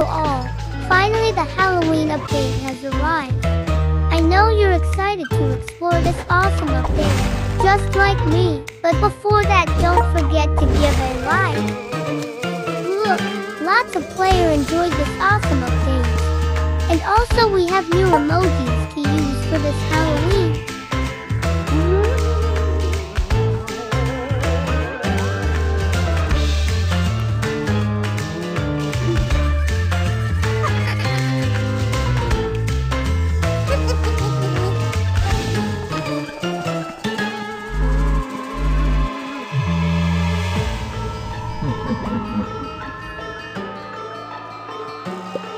you all. Finally, the Halloween update has arrived. I know you're excited to explore this awesome update, just like me. But before that, don't forget to give a like. Look, lots of players enjoyed this awesome update. And also we have new emojis to use for this Halloween.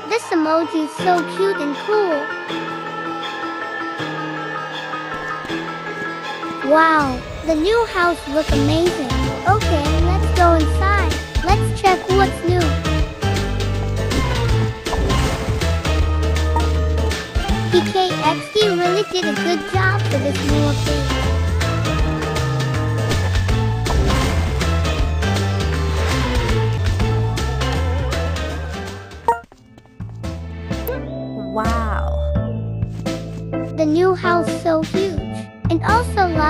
This emoji is so cute and cool. Wow, the new house looks amazing. Okay, let's go inside. Let's check what's new. PKXD really did a good job for this new update.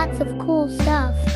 Lots of cool stuff.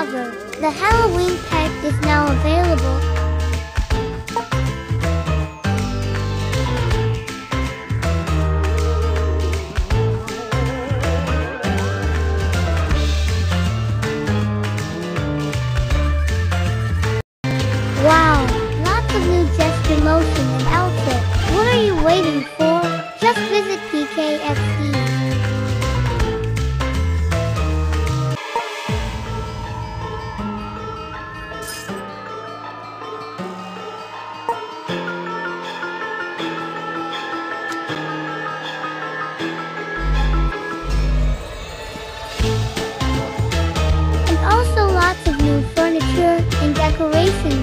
A lover, the Halloween pack is now available. Wow, lots of new gesture motion and outfit. What are you waiting for?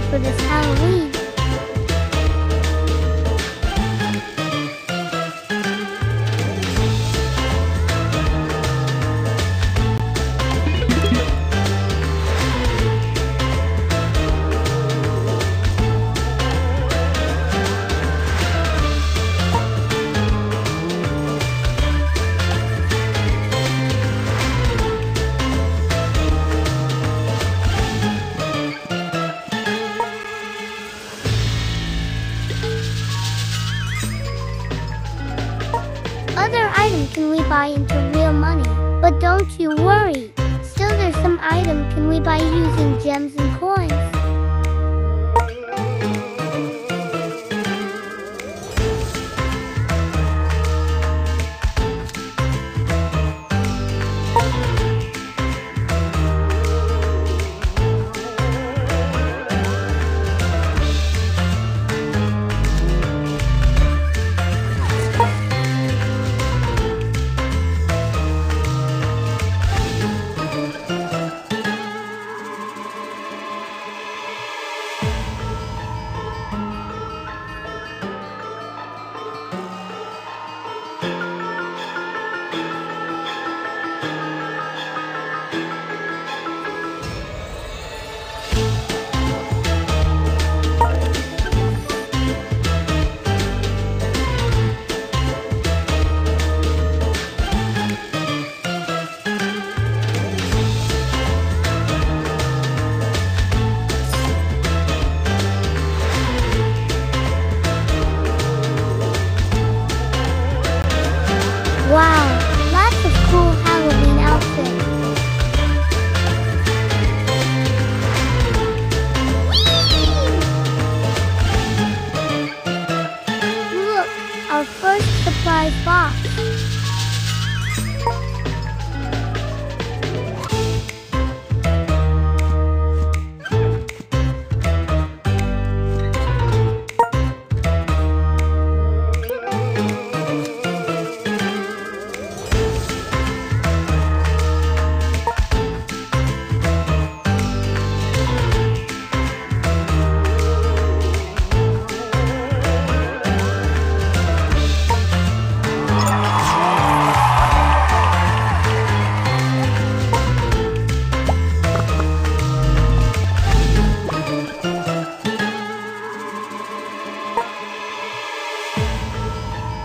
For this Halloween. But don't you worry. Still there's some item can we buy using gems and coins.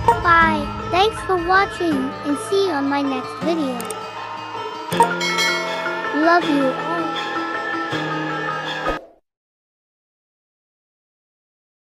Bye. Thanks for watching and see you on my next video. Love you